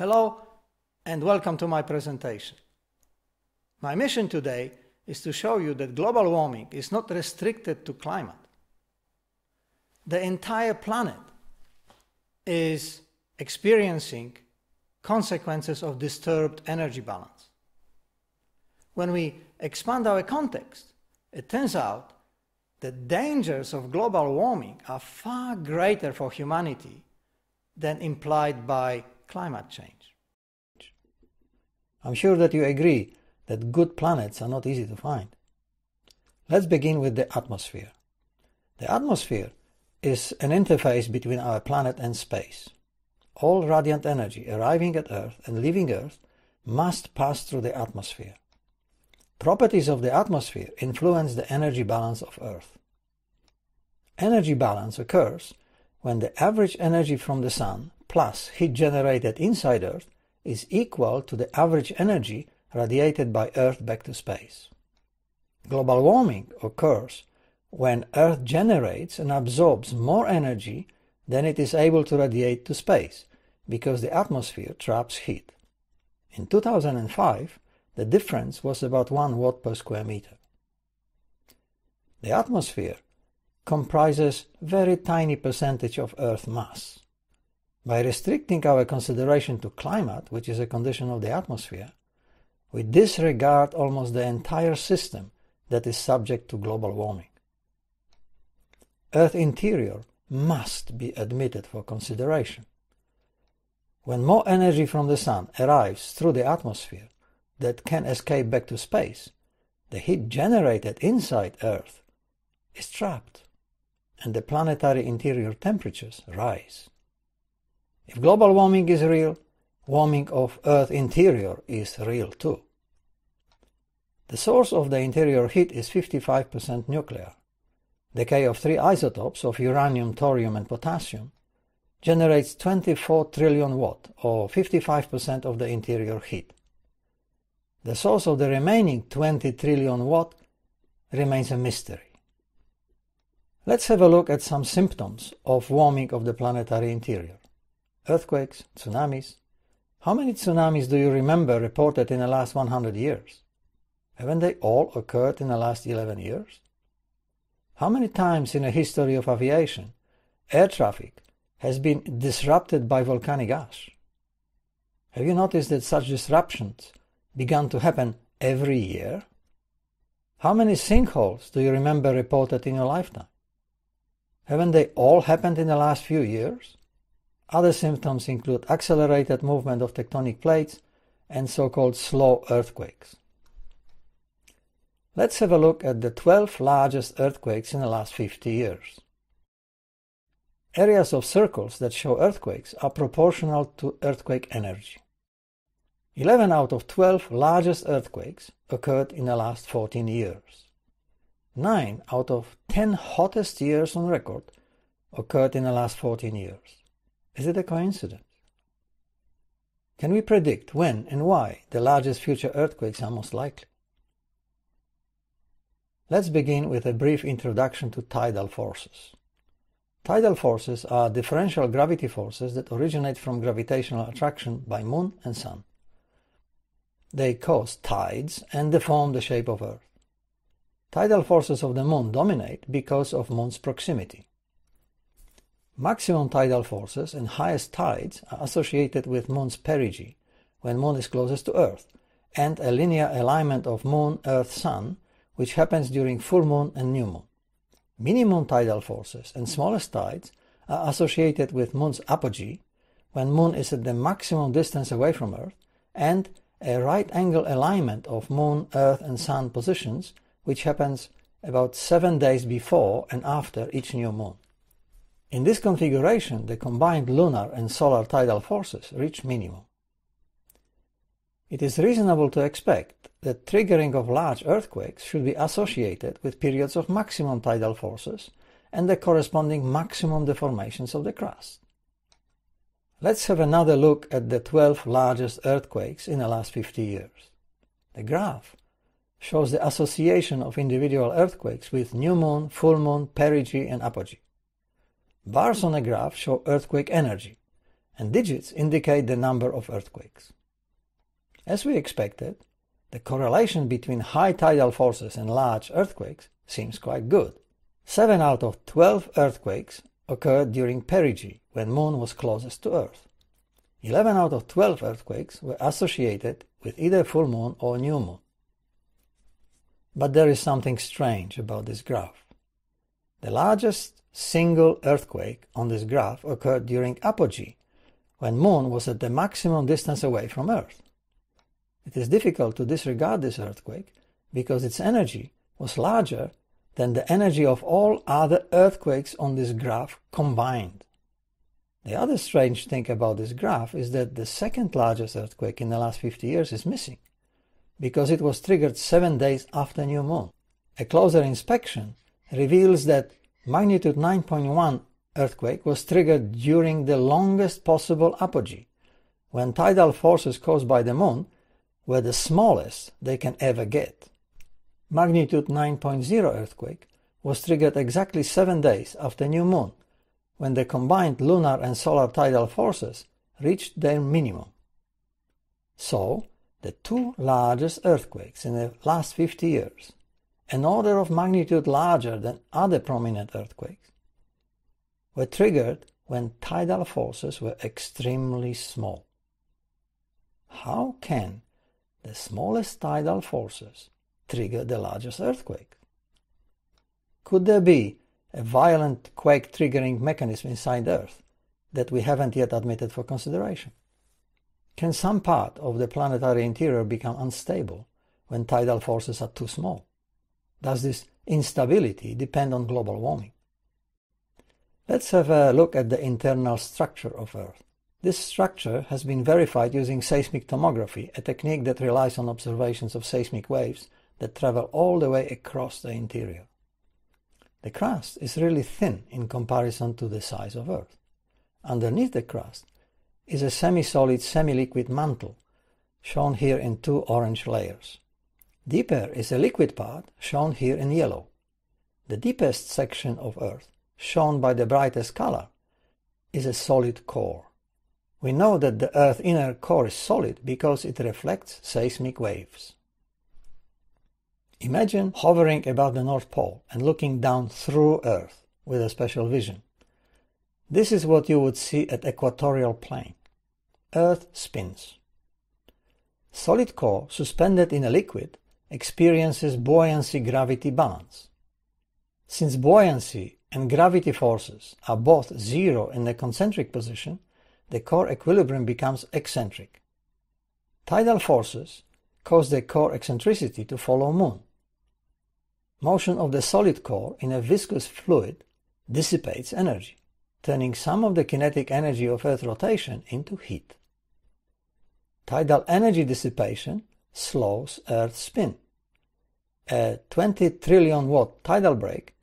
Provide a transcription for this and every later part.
Hello and welcome to my presentation. My mission today is to show you that global warming is not restricted to climate. The entire planet is experiencing consequences of disturbed energy balance. When we expand our context, it turns out the dangers of global warming are far greater for humanity than implied by climate change. I'm sure that you agree that good planets are not easy to find. Let's begin with the atmosphere. The atmosphere is an interface between our planet and space. All radiant energy arriving at Earth and leaving Earth must pass through the atmosphere. Properties of the atmosphere influence the energy balance of Earth. Energy balance occurs when the average energy from the Sun plus heat generated inside Earth is equal to the average energy radiated by Earth back to space. Global warming occurs when Earth generates and absorbs more energy than it is able to radiate to space because the atmosphere traps heat. In 2005, the difference was about 1 watt per square meter. The atmosphere comprises very tiny percentage of Earth mass. By restricting our consideration to climate, which is a condition of the atmosphere, we disregard almost the entire system that is subject to global warming. Earth interior must be admitted for consideration. When more energy from the Sun arrives through the atmosphere, that can escape back to space, the heat generated inside Earth is trapped and the planetary interior temperatures rise. If global warming is real, warming of Earth interior is real too. The source of the interior heat is 55% nuclear. Decay of three isotopes of uranium, thorium and potassium generates 24 trillion watt or 55% of the interior heat. The source of the remaining 20 trillion watt remains a mystery. Let's have a look at some symptoms of warming of the planetary interior. Earthquakes, tsunamis. How many tsunamis do you remember reported in the last 100 years? Haven't they all occurred in the last 11 years? How many times in the history of aviation air traffic has been disrupted by volcanic ash? Have you noticed that such disruptions began to happen every year? How many sinkholes do you remember reported in your lifetime? Haven't they all happened in the last few years? Other symptoms include accelerated movement of tectonic plates and so-called slow earthquakes. Let's have a look at the 12 largest earthquakes in the last 50 years. Areas of circles that show earthquakes are proportional to earthquake energy. 11 out of 12 largest earthquakes occurred in the last 14 years. 9 out of 10 hottest years on record occurred in the last 14 years. Is it a coincidence? Can we predict when and why the largest future earthquakes are most likely? Let's begin with a brief introduction to tidal forces. Tidal forces are differential gravity forces that originate from gravitational attraction by Moon and Sun. They cause tides and deform the shape of Earth. Tidal forces of the Moon dominate because of Moon's proximity. Maximum tidal forces and highest tides are associated with Moon's perigee, when Moon is closest to Earth, and a linear alignment of Moon, Earth, Sun, which happens during full moon and new moon. Minimum tidal forces and smallest tides are associated with Moon's apogee, when Moon is at the maximum distance away from Earth, and a right angle alignment of Moon, Earth and Sun positions, which happens about seven days before and after each new moon. In this configuration, the combined lunar and solar tidal forces reach minimum. It is reasonable to expect that triggering of large earthquakes should be associated with periods of maximum tidal forces and the corresponding maximum deformations of the crust. Let's have another look at the 12 largest earthquakes in the last 50 years. The graph shows the association of individual earthquakes with new moon, full moon, perigee and apogee. Bars on a graph show earthquake energy, and digits indicate the number of earthquakes. As we expected, the correlation between high tidal forces and large earthquakes seems quite good. 7 out of 12 earthquakes occurred during perigee, when Moon was closest to Earth. 11 out of 12 earthquakes were associated with either full moon or new moon. But there is something strange about this graph. The largest single earthquake on this graph occurred during apogee, when Moon was at the maximum distance away from Earth. It is difficult to disregard this earthquake because its energy was larger than the energy of all other earthquakes on this graph combined. The other strange thing about this graph is that the second largest earthquake in the last 50 years is missing because it was triggered seven days after new moon. A closer inspection reveals that magnitude 9.1 earthquake was triggered during the longest possible apogee, when tidal forces caused by the moon were the smallest they can ever get. Magnitude 9.0 earthquake was triggered exactly seven days after new moon, when the combined lunar and solar tidal forces reached their minimum. So, the two largest earthquakes in the last 50 years an order of magnitude larger than other prominent earthquakes, were triggered when tidal forces were extremely small. How can the smallest tidal forces trigger the largest earthquake? Could there be a violent quake triggering mechanism inside Earth that we haven't yet admitted for consideration? Can some part of the planetary interior become unstable when tidal forces are too small? Does this instability depend on global warming? Let's have a look at the internal structure of Earth. This structure has been verified using seismic tomography, a technique that relies on observations of seismic waves that travel all the way across the interior. The crust is really thin in comparison to the size of Earth. Underneath the crust is a semi-solid, semi-liquid mantle, shown here in two orange layers. Deeper is a liquid part, shown here in yellow. The deepest section of Earth, shown by the brightest color, is a solid core. We know that the Earth's inner core is solid because it reflects seismic waves. Imagine hovering above the North Pole and looking down through Earth with a special vision. This is what you would see at equatorial plane. Earth spins. Solid core suspended in a liquid experiences buoyancy-gravity balance. Since buoyancy and gravity forces are both zero in the concentric position, the core equilibrium becomes eccentric. Tidal forces cause the core eccentricity to follow moon. Motion of the solid core in a viscous fluid dissipates energy, turning some of the kinetic energy of Earth rotation into heat. Tidal energy dissipation slows Earth's spin. A 20 trillion watt tidal brake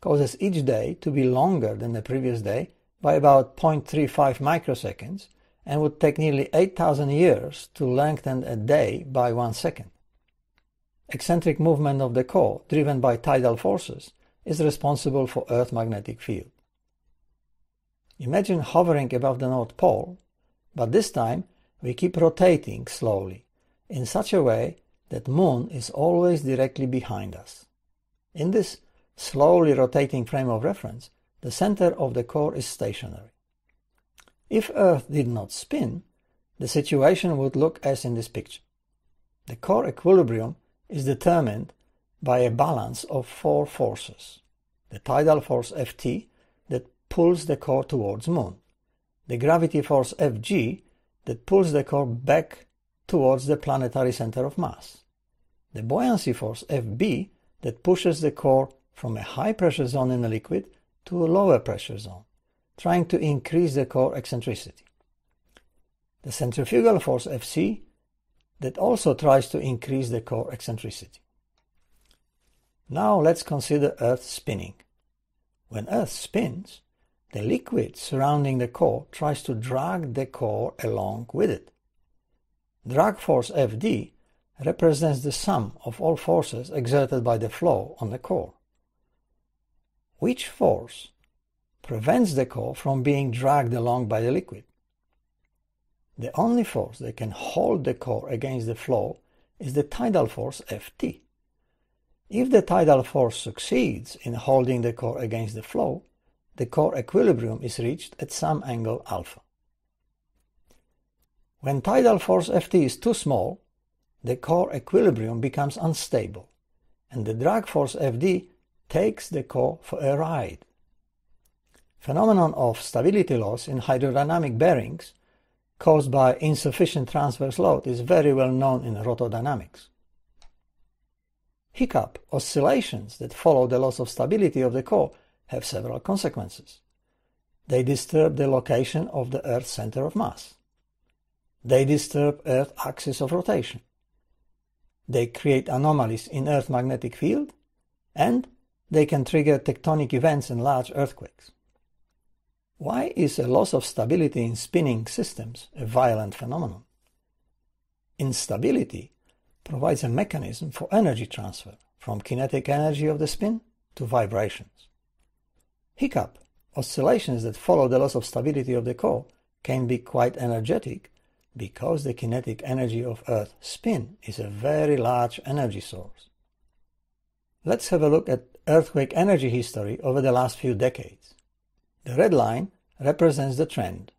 causes each day to be longer than the previous day by about 0.35 microseconds and would take nearly 8,000 years to lengthen a day by one second. Eccentric movement of the core, driven by tidal forces, is responsible for Earth's magnetic field. Imagine hovering above the North Pole, but this time we keep rotating slowly in such a way that Moon is always directly behind us. In this slowly rotating frame of reference, the center of the core is stationary. If Earth did not spin, the situation would look as in this picture. The core equilibrium is determined by a balance of four forces. The tidal force Ft that pulls the core towards Moon, the gravity force Fg that pulls the core back towards the planetary center of mass. The buoyancy force Fb that pushes the core from a high pressure zone in the liquid to a lower pressure zone, trying to increase the core eccentricity. The centrifugal force Fc that also tries to increase the core eccentricity. Now let's consider Earth spinning. When Earth spins, the liquid surrounding the core tries to drag the core along with it. Drag force Fd represents the sum of all forces exerted by the flow on the core. Which force prevents the core from being dragged along by the liquid? the only force that can hold the core against the flow is the tidal force Ft. If the tidal force succeeds in holding the core against the flow, the core equilibrium is reached at some angle alpha. When tidal force Ft is too small, the core equilibrium becomes unstable, and the drag force Fd takes the core for a ride. Phenomenon of stability loss in hydrodynamic bearings caused by insufficient transverse load is very well known in rotordynamics. Hiccup oscillations that follow the loss of stability of the core have several consequences. They disturb the location of the Earth's center of mass. They disturb Earth's axis of rotation. They create anomalies in Earth's magnetic field, and they can trigger tectonic events and large earthquakes. Why is a loss of stability in spinning systems a violent phenomenon? Instability provides a mechanism for energy transfer from kinetic energy of the spin to vibrations. Hiccup, oscillations that follow the loss of stability of the core, can be quite energetic because the kinetic energy of Earth's spin is a very large energy source. Let's have a look at earthquake energy history over the last few decades. The red line represents the trend.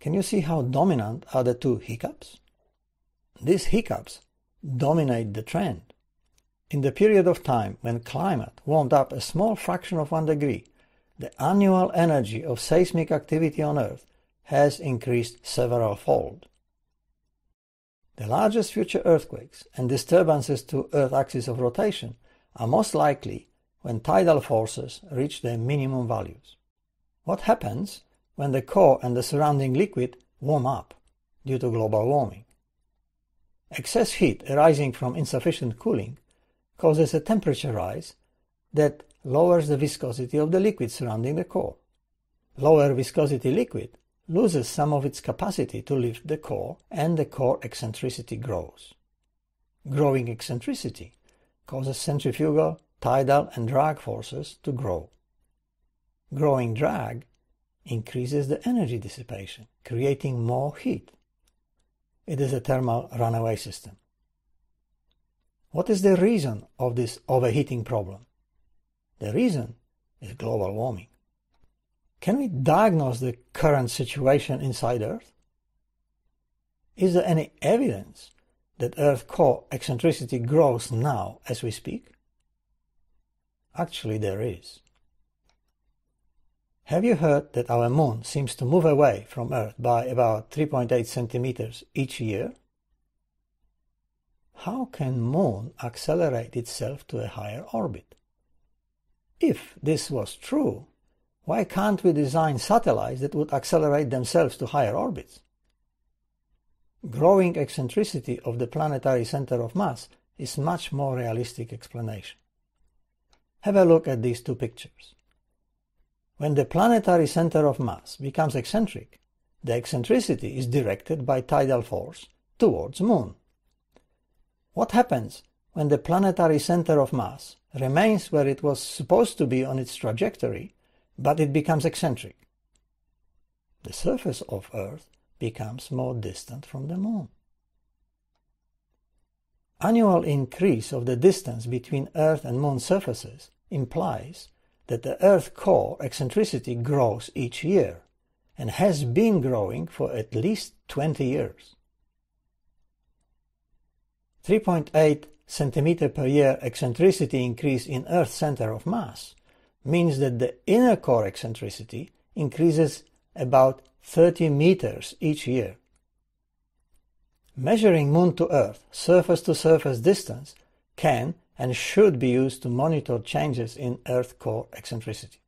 Can you see how dominant are the two hiccups? These hiccups dominate the trend. In the period of time when climate warmed up a small fraction of one degree, the annual energy of seismic activity on Earth has increased several fold. The largest future earthquakes and disturbances to Earth's axis of rotation are most likely when tidal forces reach their minimum values. What happens when the core and the surrounding liquid warm up due to global warming? Excess heat arising from insufficient cooling causes a temperature rise that lowers the viscosity of the liquid surrounding the core. Lower viscosity liquid loses some of its capacity to lift the core and the core eccentricity grows. Growing eccentricity causes centrifugal, tidal and drag forces to grow. Growing drag increases the energy dissipation, creating more heat. It is a thermal runaway system. What is the reason of this overheating problem? The reason is global warming. Can we diagnose the current situation inside Earth? Is there any evidence that Earth core eccentricity grows now as we speak? Actually, there is. Have you heard that our Moon seems to move away from Earth by about 3.8 centimeters each year? How can Moon accelerate itself to a higher orbit? If this was true, why can't we design satellites that would accelerate themselves to higher orbits? Growing eccentricity of the planetary center of mass is much more realistic explanation. Have a look at these two pictures. When the planetary center of mass becomes eccentric, the eccentricity is directed by tidal force towards Moon. What happens when the planetary center of mass remains where it was supposed to be on its trajectory, but it becomes eccentric? The surface of Earth becomes more distant from the Moon. Annual increase of the distance between Earth and Moon surfaces implies that the Earth core eccentricity grows each year and has been growing for at least 20 years. 3.8 centimeter per year eccentricity increase in Earth's center of mass means that the inner core eccentricity increases about 30 meters each year. Measuring Moon to Earth surface to surface distance can and should be used to monitor changes in Earth core eccentricity.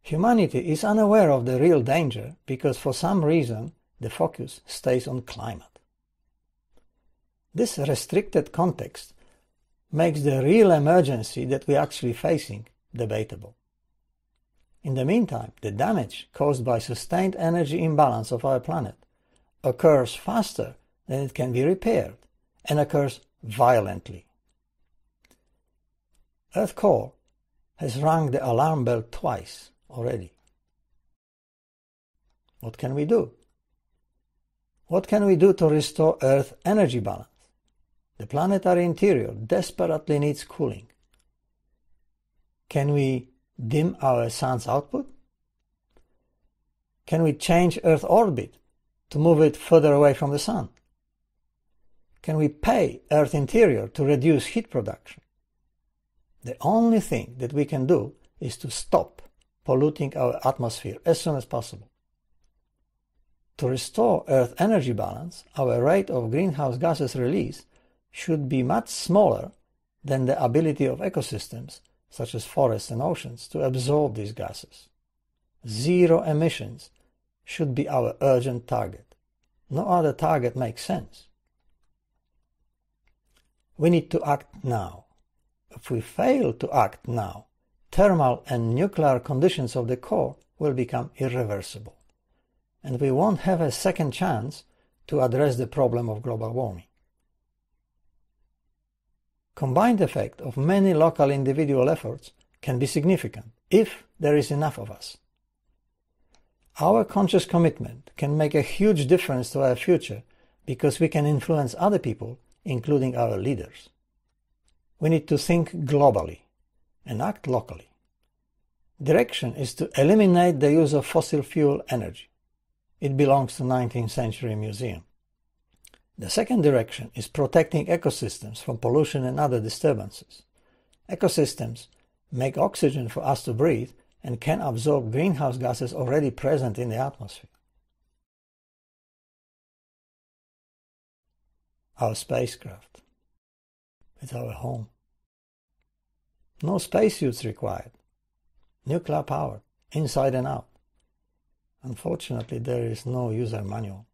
Humanity is unaware of the real danger because for some reason the focus stays on climate. This restricted context makes the real emergency that we're actually facing debatable. In the meantime, the damage caused by sustained energy imbalance of our planet occurs faster than it can be repaired and occurs violently. Earth core has rung the alarm bell twice already. What can we do? What can we do to restore Earth energy balance? The planetary interior desperately needs cooling. Can we dim our sun's output? Can we change Earth orbit to move it further away from the sun? Can we pay Earth interior to reduce heat production? The only thing that we can do is to stop polluting our atmosphere as soon as possible. To restore Earth energy balance, our rate of greenhouse gases release should be much smaller than the ability of ecosystems, such as forests and oceans, to absorb these gases. Zero emissions should be our urgent target. No other target makes sense. We need to act now. If we fail to act now, thermal and nuclear conditions of the core will become irreversible and we won't have a second chance to address the problem of global warming. Combined effect of many local individual efforts can be significant if there is enough of us. Our conscious commitment can make a huge difference to our future because we can influence other people, including our leaders. We need to think globally and act locally. Direction is to eliminate the use of fossil fuel energy. It belongs to 19th century museum. The second direction is protecting ecosystems from pollution and other disturbances. Ecosystems make oxygen for us to breathe and can absorb greenhouse gases already present in the atmosphere. Our spacecraft. It's our home. No spacesuits required. Nuclear powered, inside and out. Unfortunately, there is no user manual.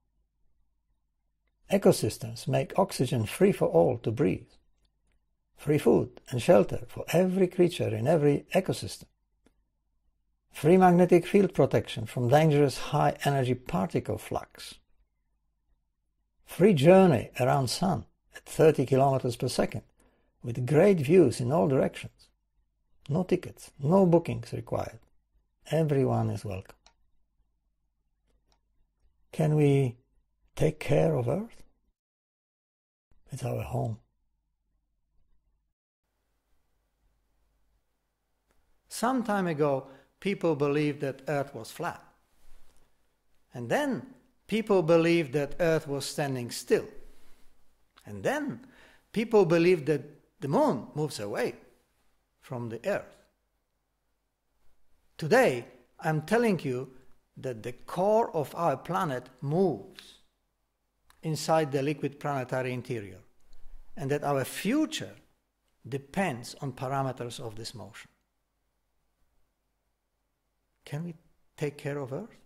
Ecosystems make oxygen free for all to breathe. Free food and shelter for every creature in every ecosystem. Free magnetic field protection from dangerous high energy particle flux. Free journey around sun at 30 kilometers per second with great views in all directions. No tickets, no bookings required. Everyone is welcome. Can we take care of Earth? It's our home. Some time ago, people believed that Earth was flat. And then people believed that Earth was standing still. And then people believed that the moon moves away from the Earth. Today, I'm telling you that the core of our planet moves inside the liquid planetary interior and that our future depends on parameters of this motion. Can we take care of Earth?